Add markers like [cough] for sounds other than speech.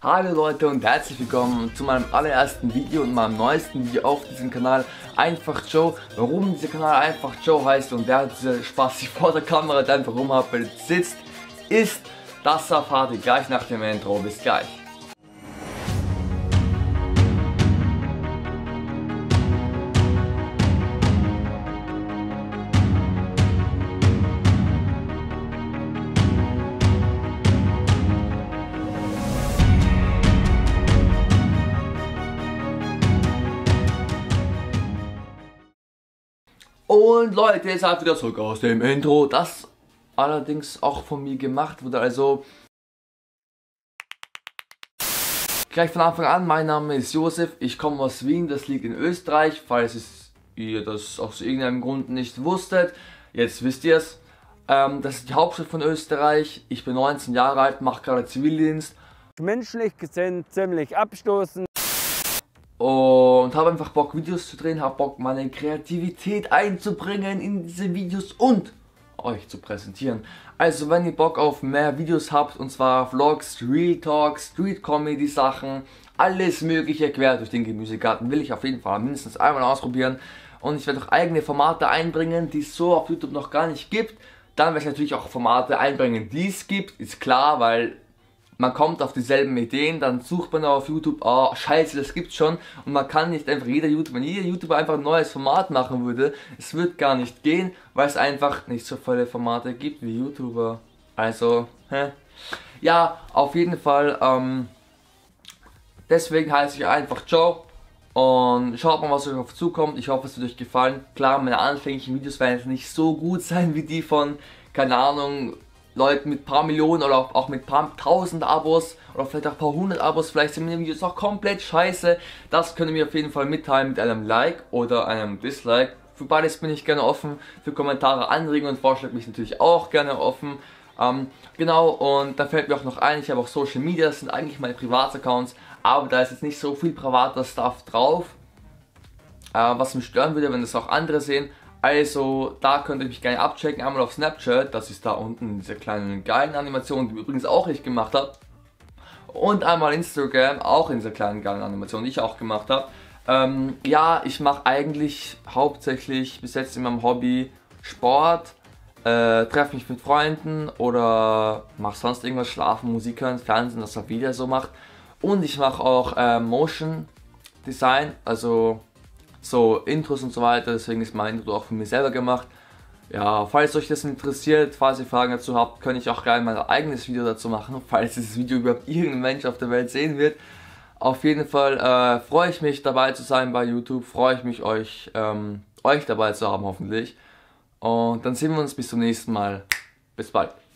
Hallo Leute und herzlich willkommen zu meinem allerersten Video und meinem neuesten Video auf diesem Kanal Einfach Joe. Warum dieser Kanal Einfach Joe heißt und wer diese Spaß vor der Kamera dann warum sitzt, ist, das erfahrt ihr gleich nach dem Intro. Bis gleich. Und Leute, jetzt halt wieder zurück aus dem Intro, das allerdings auch von mir gemacht wurde, also gleich von Anfang an, mein Name ist Josef, ich komme aus Wien, das liegt in Österreich, falls ihr das aus irgendeinem Grund nicht wusstet, jetzt wisst ihr es. Ähm, das ist die Hauptstadt von Österreich, ich bin 19 Jahre alt, mache gerade Zivildienst. Menschlich gesehen ziemlich abstoßend und habe einfach Bock Videos zu drehen, habe Bock meine Kreativität einzubringen in diese Videos und euch zu präsentieren. Also wenn ihr Bock auf mehr Videos habt und zwar Vlogs, Real Talks, Street Comedy Sachen, alles mögliche quer durch den Gemüsegarten will ich auf jeden Fall mindestens einmal ausprobieren und ich werde auch eigene Formate einbringen, die es so auf YouTube noch gar nicht gibt. Dann werde ich natürlich auch Formate einbringen, die es gibt, ist klar, weil man kommt auf dieselben Ideen, dann sucht man auf YouTube, oh scheiße, das gibt's schon und man kann nicht einfach jeder YouTuber, wenn jeder YouTuber einfach ein neues Format machen würde, es wird gar nicht gehen, weil es einfach nicht so viele Formate gibt wie YouTuber. Also, hä? Ja, auf jeden Fall, ähm, deswegen heiße ich einfach Joe und schaut mal, was euch auf zukommt. Ich hoffe, es wird euch gefallen. Klar, meine anfänglichen Videos werden jetzt nicht so gut sein wie die von, keine Ahnung, Leuten mit paar Millionen oder auch mit paar tausend Abos oder vielleicht auch paar hundert Abos, vielleicht sind meine Videos auch komplett scheiße. Das könnt ihr mir auf jeden Fall mitteilen mit einem Like oder einem Dislike. Für beides bin ich gerne offen. Für Kommentare, Anregungen und Vorschläge bin ich natürlich auch gerne offen. Ähm, genau, und da fällt mir auch noch ein, ich habe auch Social Media, das sind eigentlich meine Privataccounts, aber da ist jetzt nicht so viel privater Stuff drauf. Äh, was mich stören würde, wenn das auch andere sehen. Also da könnt ihr mich gerne abchecken, einmal auf Snapchat, das ist da unten diese kleinen geilen Animation, die übrigens auch ich gemacht habe. Und einmal Instagram, auch in dieser kleinen geilen Animation, die ich auch gemacht habe. Ähm, ja, ich mache eigentlich hauptsächlich bis jetzt in meinem Hobby Sport, äh, treffe mich mit Freunden oder mache sonst irgendwas, schlafen, Musik hören, Fernsehen, das auch wieder so macht. Und ich mache auch äh, Motion Design, also so Intros und so weiter, deswegen ist mein Intro auch von mir selber gemacht. Ja, falls euch das interessiert, falls ihr Fragen dazu habt, kann ich auch gerne mein eigenes Video dazu machen, [laughs] falls dieses Video überhaupt irgendein Mensch auf der Welt sehen wird. Auf jeden Fall äh, freue ich mich dabei zu sein bei YouTube, freue ich mich euch, ähm, euch dabei zu haben hoffentlich. Und dann sehen wir uns bis zum nächsten Mal. Bis bald.